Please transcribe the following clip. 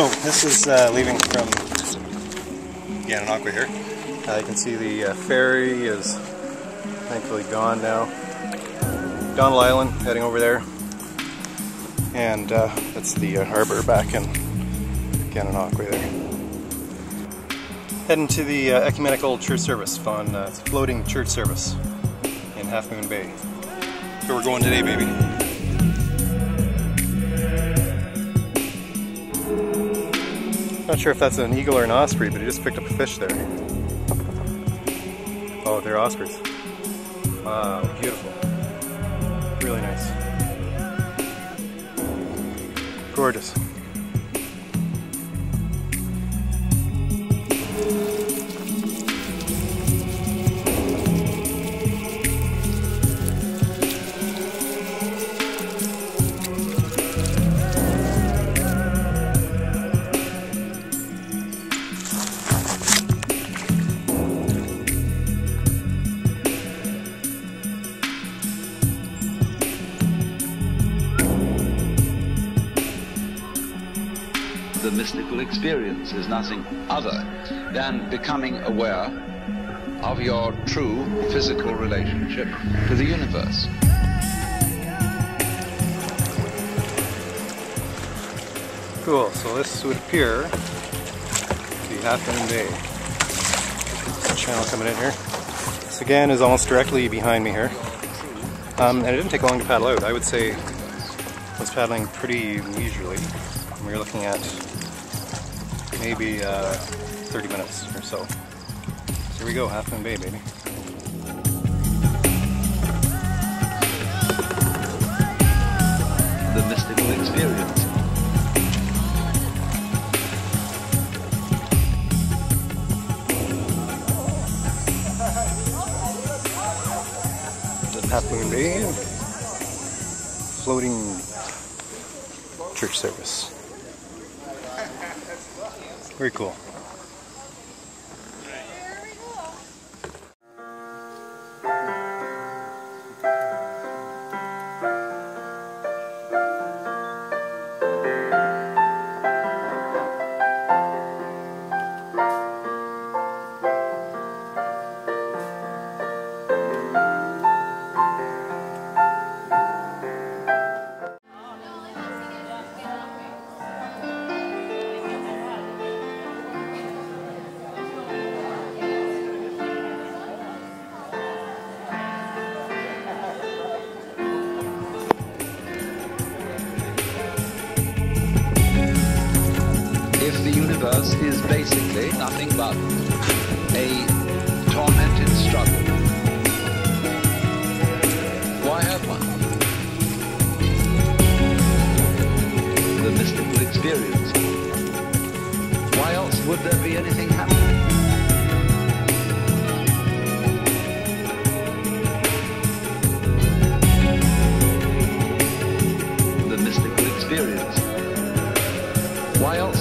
So this is uh, leaving from Gananoque here. Uh, you can see the uh, ferry is thankfully gone now. Donald Island, heading over there. And uh, that's the uh, harbor back in Gananoque there. Heading to the uh, Ecumenical Church Service on uh, floating church service in Half Moon Bay. So we're going today, baby. Not sure if that's an eagle or an osprey, but he just picked up a fish there. Oh, they're ospreys. Wow, beautiful. Really nice. Gorgeous. The mystical experience is nothing other than becoming aware of your true physical relationship to the universe. Cool, so this would appear to be Half Moon Bay. Channel coming in here. This again is almost directly behind me here. Um, and it didn't take long to paddle out. I would say I was paddling pretty leisurely. We were looking at maybe uh, 30 minutes or so. So here we go, Half Moon Bay, baby. The mystical experience. Half Moon Bay. Floating church service. Very cool. if the universe is basically nothing but a tormented struggle? Why have one? The mystical experience. Why else would there be anything happening? Why else?